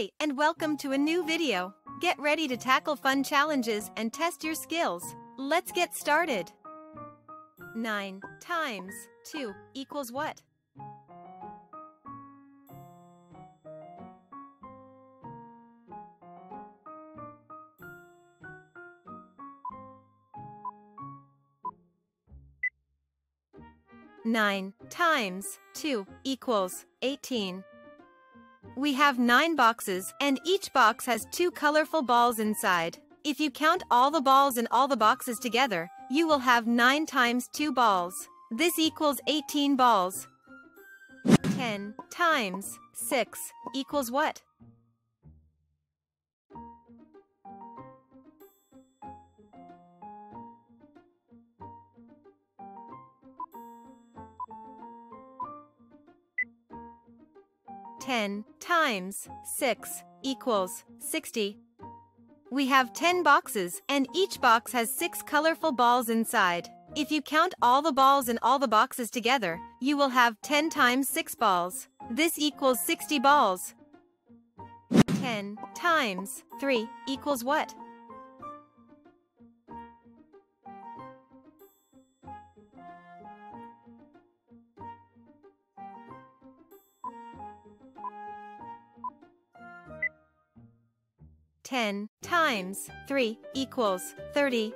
And welcome to a new video. Get ready to tackle fun challenges and test your skills. Let's get started. 9 times 2 equals what? Nine times two equals eighteen. We have nine boxes, and each box has two colorful balls inside. If you count all the balls in all the boxes together, you will have 9 times 2 balls. This equals 18 balls. 10 times 6 equals what? Ten times six equals sixty. We have 10 boxes, and each box has 6 colorful balls inside. If you count all the balls in all the boxes together, you will have 10 times 6 balls. This equals 60 balls. 10 times 3 equals what? 10 times 3 equals 30.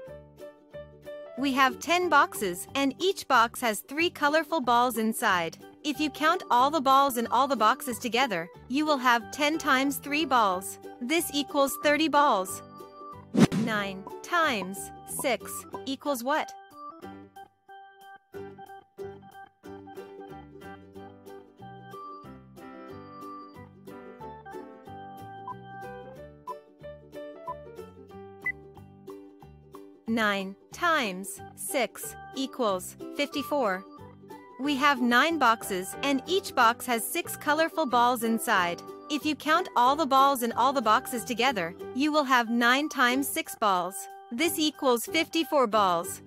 We have 10 boxes, and each box has 3 colorful balls inside. If you count all the balls in all the boxes together, you will have 10 times 3 balls. This equals 30 balls. 9 times 6 equals what? 9 times 6 equals 54. We have 9 boxes, and each box has 6 colorful balls inside. If you count all the balls in all the boxes together, you will have 9 times 6 balls. This equals 54 balls.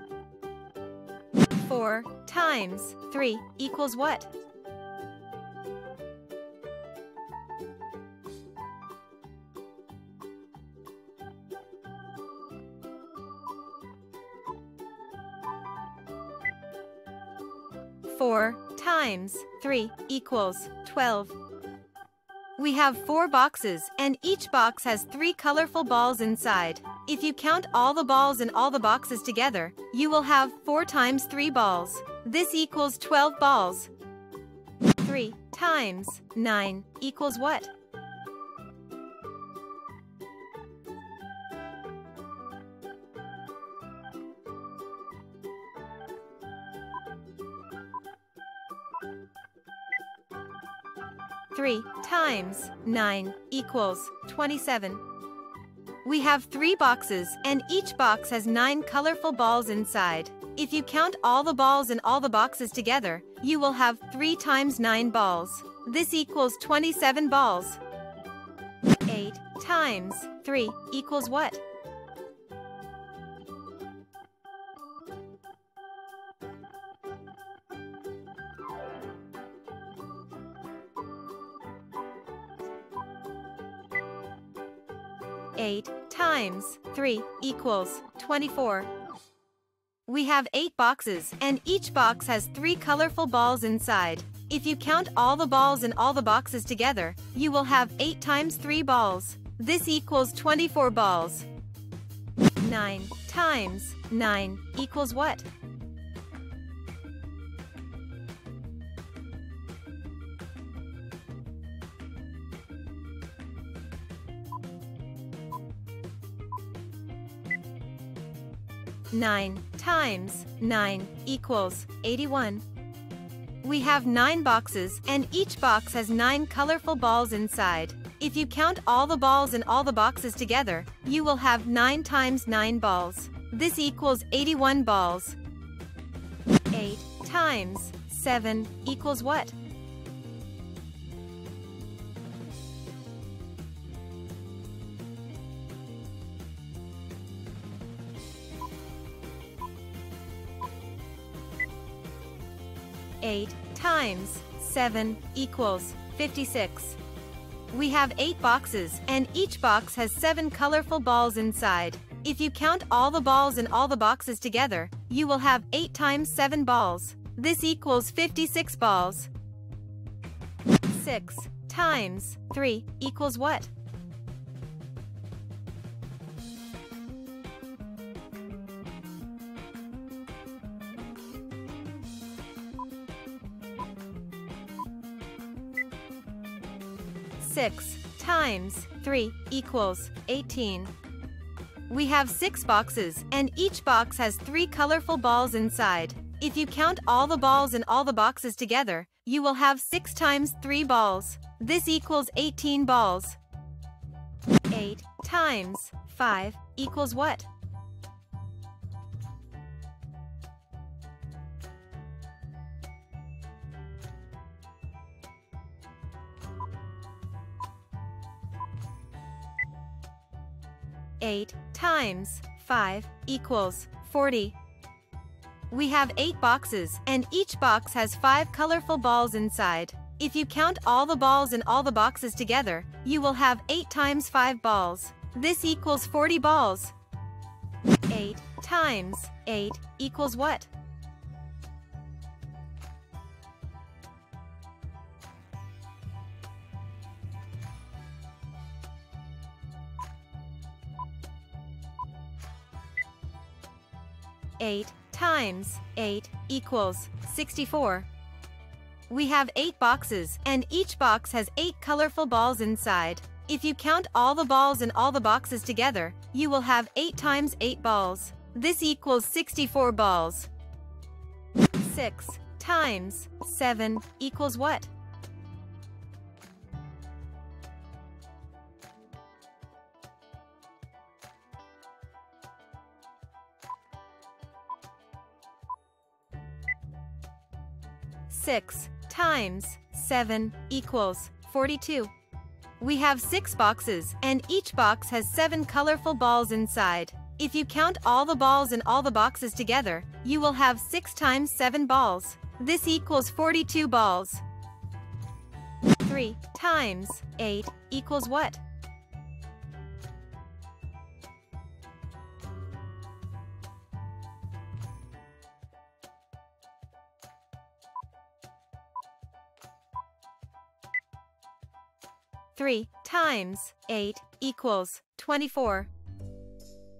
4 times 3 equals what? 4 times 3 equals 12. We have four boxes, and each box has three colorful balls inside. If you count all the balls in all the boxes together, you will have 4 times 3 balls. This equals 12 balls. 3 times 9 equals what? 3 times 9 equals 27. We have three boxes, and each box has nine colorful balls inside. If you count all the balls in all the boxes together, you will have 3 times 9 balls. This equals 27 balls. 8 times 3 equals what? 8 times 3 equals 24. We have 8 boxes, and each box has 3 colorful balls inside. If you count all the balls in all the boxes together, you will have 8 times 3 balls. This equals 24 balls. 9 times 9 equals what? 9 times 9 equals 81. We have 9 boxes, and each box has 9 colorful balls inside. If you count all the balls in all the boxes together, you will have 9 times 9 balls. This equals 81 balls. 8 times 7 equals what? 8 times 7 equals 56. We have 8 boxes, and each box has 7 colorful balls inside. If you count all the balls in all the boxes together, you will have 8 times 7 balls. This equals 56 balls. 6 times 3 equals what? Six times three equals 18. We have six boxes, and each box has three colorful balls inside. If you count all the balls in all the boxes together, you will have 6 times 3 balls. This equals 18 balls. 8 times 5 equals what? Eight times five equals 40. We have 8 boxes, and each box has 5 colorful balls inside. If you count all the balls in all the boxes together, you will have 8 times 5 balls. This equals 40 balls. 8 times 8 equals what? Eight times 8 equals 64. We have 8 boxes, and each box has 8 colorful balls inside. If you count all the balls in all the boxes together, you will have 8 times 8 balls. This equals 64 balls. 6 times 7 equals what? 6 times 7 equals 42. We have 6 boxes, and each box has 7 colorful balls inside. If you count all the balls in all the boxes together, you will have 6 times 7 balls. This equals 42 balls. 3 times 8 equals what? 3 times 8 equals 24.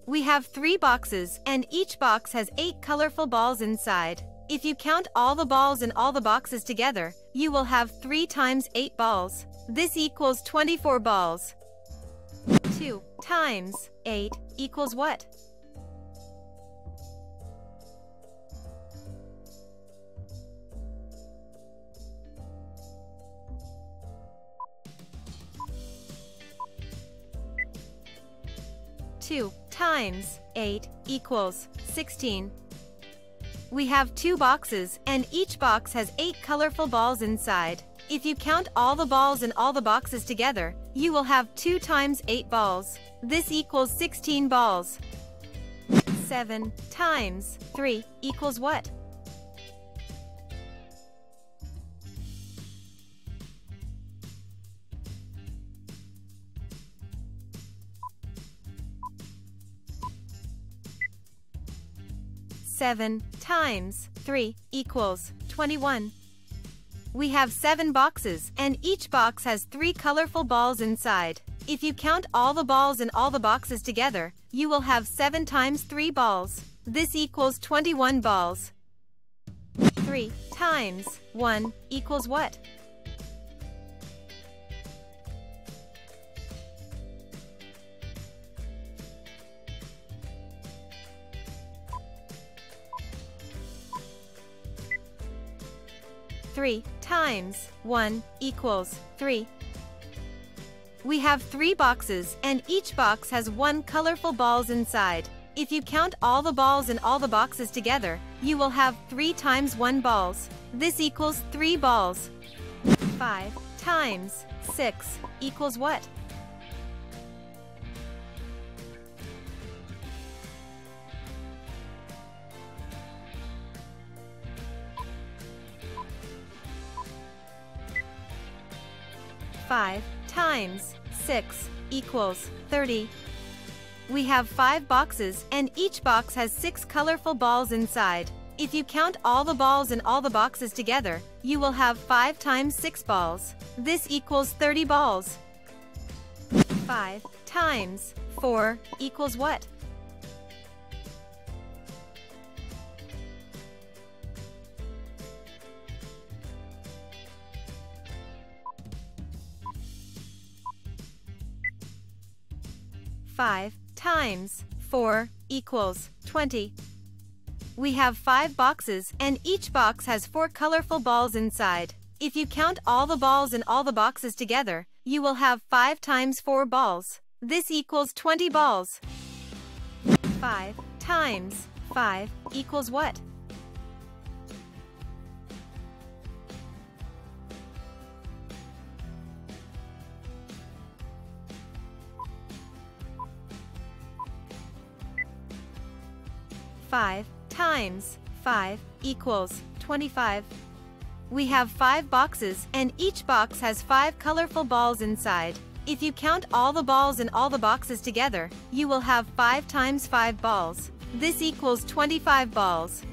We have three boxes, and each box has eight colorful balls inside. If you count all the balls in all the boxes together, you will have 3 times 8 balls. This equals 24 balls. 2 times 8 equals what? 2 times 8 equals 16. We have two boxes, and each box has 8 colorful balls inside. If you count all the balls in all the boxes together, you will have 2 times 8 balls. This equals 16 balls. 7 times 3 equals what? 7 times 3 equals 21. We have 7 boxes, and each box has 3 colorful balls inside. If you count all the balls in all the boxes together, you will have 7 times 3 balls. This equals 21 balls. 3 times 1 equals what? 3 times 1 equals 3. We have three boxes, and each box has one colorful balls inside. If you count all the balls in all the boxes together, you will have 3 times 1 balls. This equals 3 balls. 5 times 6 equals what? 5 times 6 equals 30. We have 5 boxes and each box has 6 colorful balls inside. If you count all the balls in all the boxes together, you will have 5 times 6 balls. This equals 30 balls. 5 times 4 equals what? Five times four equals 20. We have five boxes, and each box has four colorful balls inside. If you count all the balls in all the boxes together, you will have 5 times 4 balls. This equals 20 balls. 5 times 5 equals what? Five times 5 equals 25. We have 5 boxes, and each box has 5 colorful balls inside. If you count all the balls in all the boxes together, you will have 5 times 5 balls. This equals 25 balls.